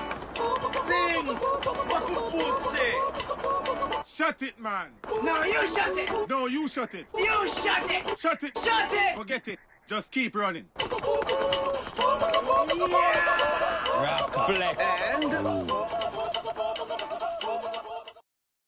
man. Thing. What the food say? Shut it, man. No, you shut it. No, you shut it. You shut it. Shut it. Shut it. Forget it. Just keep running. Yeah. Rock, flex. And...